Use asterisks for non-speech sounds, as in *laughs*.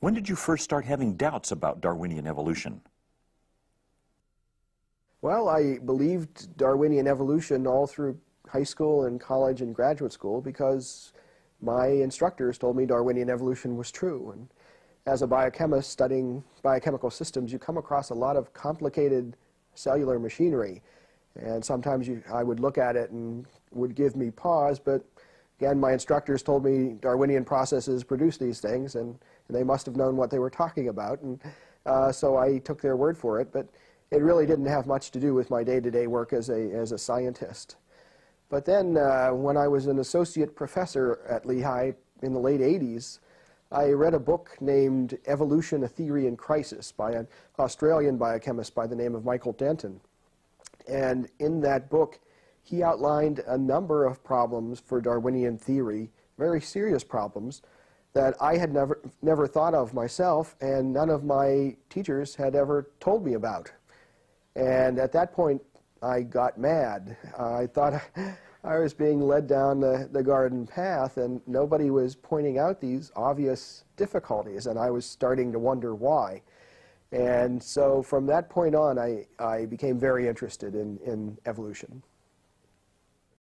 When did you first start having doubts about Darwinian evolution? Well, I believed Darwinian evolution all through high school and college and graduate school because my instructors told me Darwinian evolution was true. And as a biochemist studying biochemical systems, you come across a lot of complicated cellular machinery. And sometimes you, I would look at it and would give me pause, but again, my instructors told me Darwinian processes produce these things, and, and they must have known what they were talking about. And uh, so I took their word for it, but it really didn't have much to do with my day-to-day -day work as a, as a scientist. But then uh, when I was an associate professor at Lehigh in the late 80s, I read a book named Evolution, a Theory in Crisis by an Australian biochemist by the name of Michael Denton. And in that book, he outlined a number of problems for Darwinian theory, very serious problems, that I had never, never thought of myself and none of my teachers had ever told me about. And at that point, I got mad. I thought *laughs* I was being led down the, the garden path and nobody was pointing out these obvious difficulties and I was starting to wonder why. And so from that point on, I, I became very interested in, in evolution.